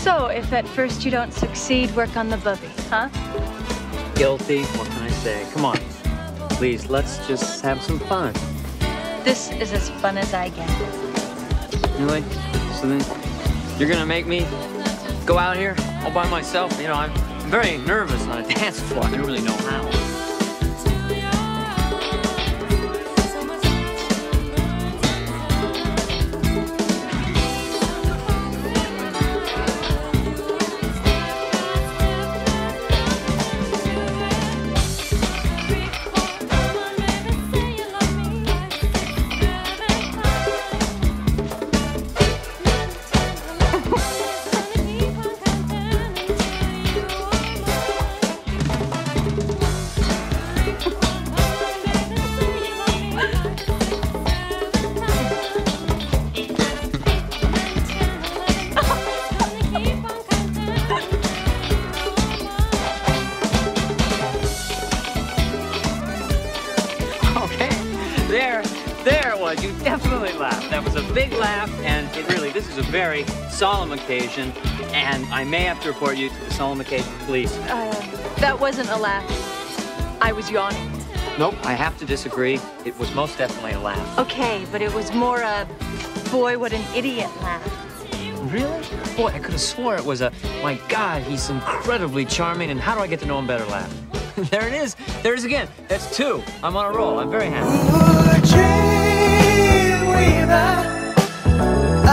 So, if at first you don't succeed, work on the bubby, huh? Guilty. What can I say? Come on. Please, let's just have some fun. This is as fun as I get. Really? So then, you're gonna make me go out here all by myself? You know, I'm very nervous on a dance floor. I don't really know how. And it really, this is a very solemn occasion, and I may have to report you to the solemn occasion police. Uh, that wasn't a laugh. I was yawning. Nope, I have to disagree. It was most definitely a laugh. Okay, but it was more a boy, what an idiot laugh. Really? Boy, I could have swore it was a, my God, he's incredibly charming, and how do I get to know him better laugh? there it is. There it is again. That's two. I'm on a roll. I'm very happy.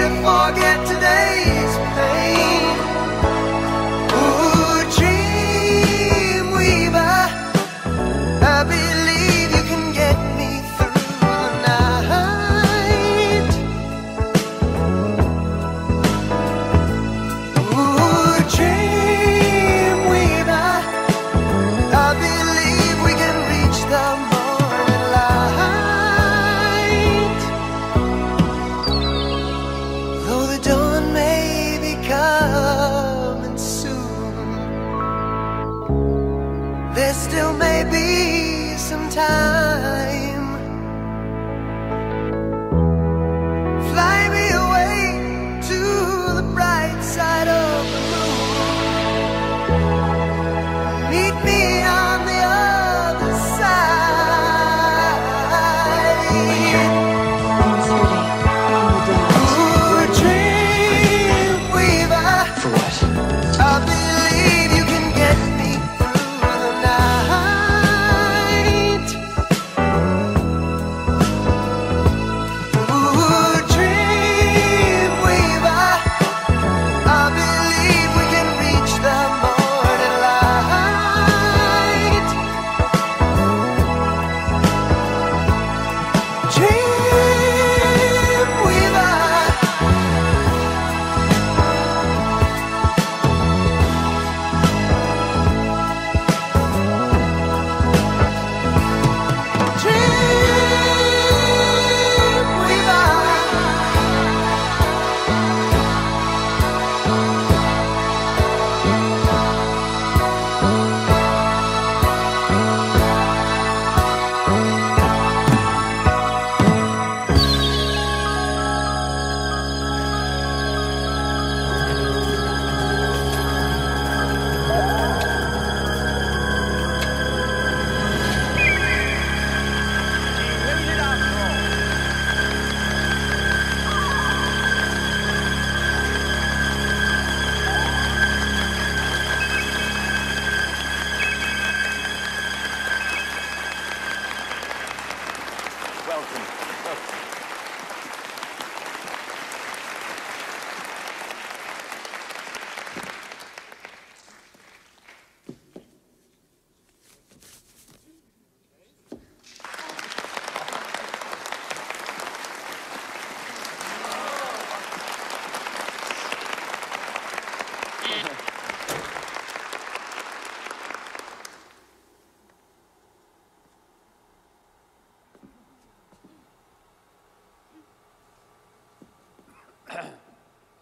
to forget today's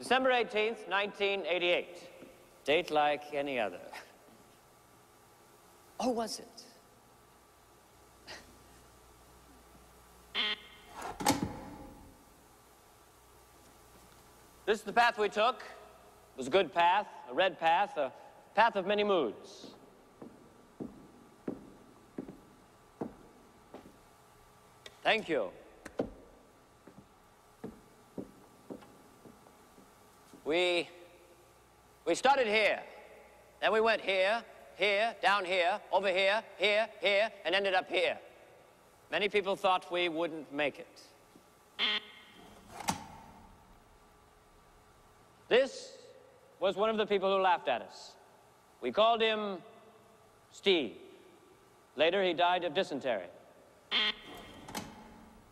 September 18th, 1988. Date like any other. Or oh, was it? This is the path we took. It was a good path, a red path, a path of many moods. Thank you. We, we started here. Then we went here, here, down here, over here, here, here, and ended up here. Many people thought we wouldn't make it. This was one of the people who laughed at us. We called him Steve. Later, he died of dysentery.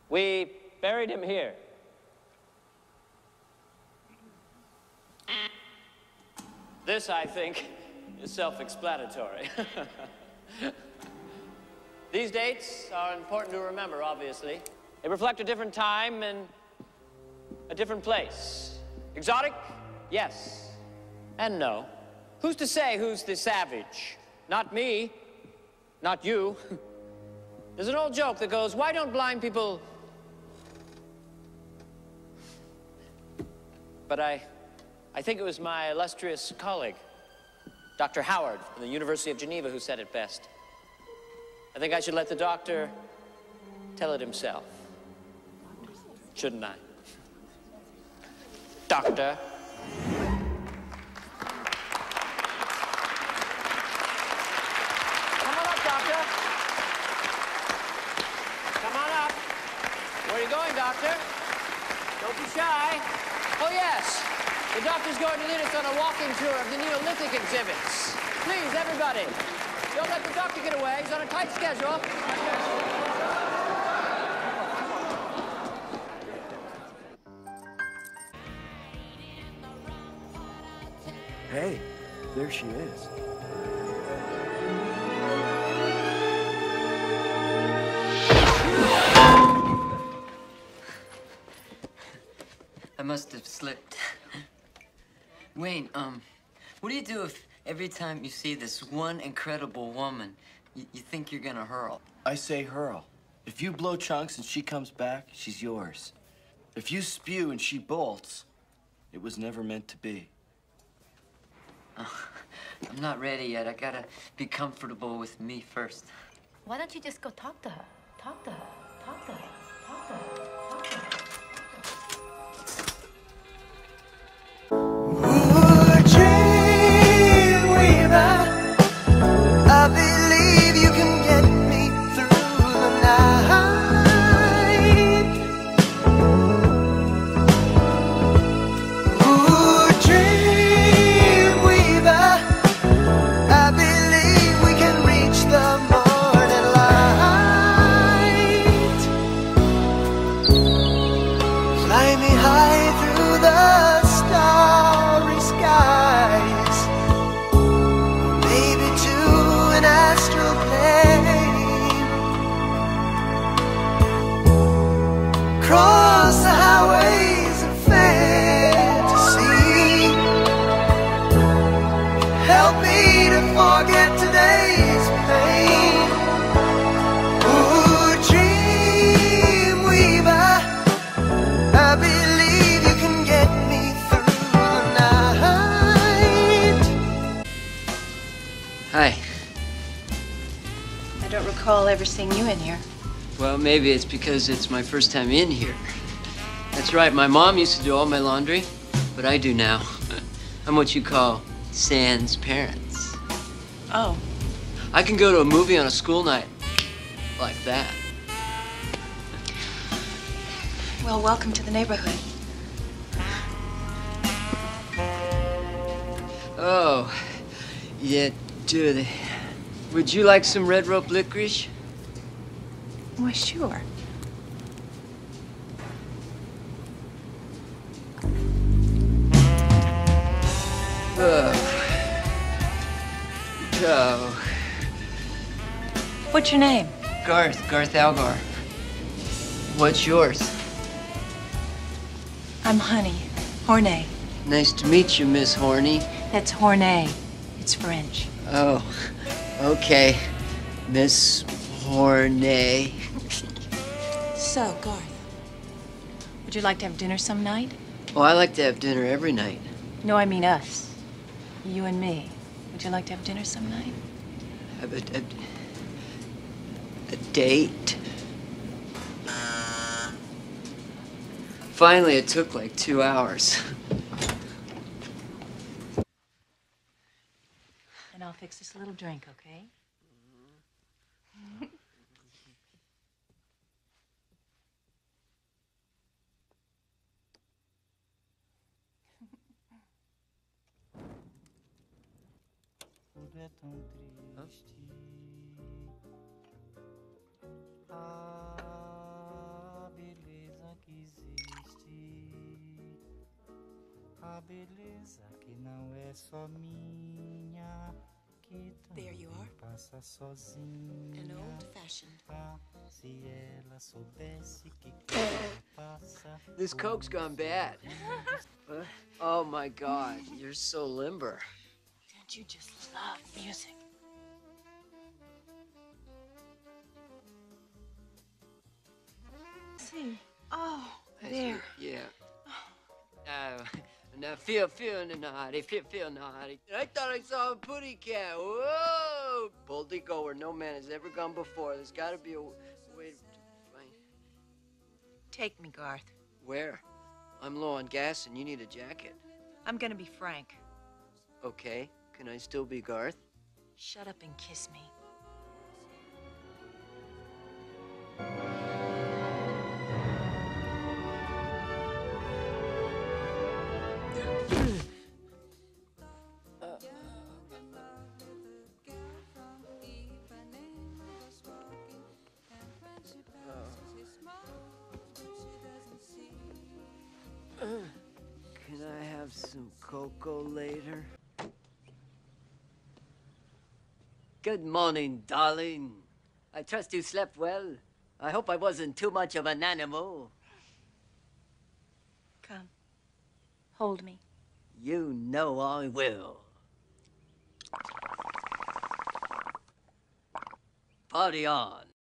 We buried him here. This, I think, is self-explanatory. These dates are important to remember, obviously. They reflect a different time and a different place. Exotic? Yes. And no. Who's to say who's the savage? Not me. Not you. There's an old joke that goes, why don't blind people... But I, I think it was my illustrious colleague, Dr. Howard from the University of Geneva, who said it best. I think I should let the doctor tell it himself. Shouldn't I? Doctor. Come on up, doctor. Come on up. Where are you going, doctor? Don't be shy. Oh, yes. The doctor's going to lead us on a walking tour of the Neolithic exhibits. Please, everybody, don't let the doctor get away. He's on a tight schedule. Hey, there she is. I must have slipped. Wayne, um, what do you do if every time you see this one incredible woman, you, you think you're gonna hurl? I say hurl. If you blow chunks and she comes back, she's yours. If you spew and she bolts, it was never meant to be. I'm not ready yet. I gotta be comfortable with me first. Why don't you just go talk to her? Talk to her. Talk to her. Talk to her. Hi. I don't recall ever seeing you in here. Well, maybe it's because it's my first time in here. That's right, my mom used to do all my laundry, but I do now. I'm what you call sans parents. Oh, I can go to a movie on a school night like that. Well, welcome to the neighborhood. Oh, yeah, do they? Would you like some red rope licorice? Why, sure. Oh, oh. What's your name? Garth, Garth Algar. What's yours? I'm Honey. Hornée. Nice to meet you, Miss Horny. That's Hornée. It's French. Oh, okay. Miss Horny. So, Garth, would you like to have dinner some night? Oh, I like to have dinner every night. No, I mean us. You and me. Would you like to have dinner some night? Have a, a, a date. Finally, it took like two hours. And I'll fix this little drink, okay? Tudo A beleza que não é só minha. Que também passa sozinha. fashioned. Ah, se ela soubesse que passa. This Coke's gone bad. Huh? oh my god, you're so limber. Don't you just love music? See. Oh, there. Yeah. Uh, now feel, feel naughty, feel, feel naughty. I thought I saw a putty cat. Whoa! Boldly go where no man has ever gone before. There's got to be a way to find. Take me, Garth. Where? I'm low on gas and you need a jacket. I'm gonna be frank. Okay. Can I still be Garth? Shut up and kiss me. Have some cocoa later? Good morning, darling. I trust you slept well. I hope I wasn't too much of an animal. Come. Hold me. You know I will. Party on.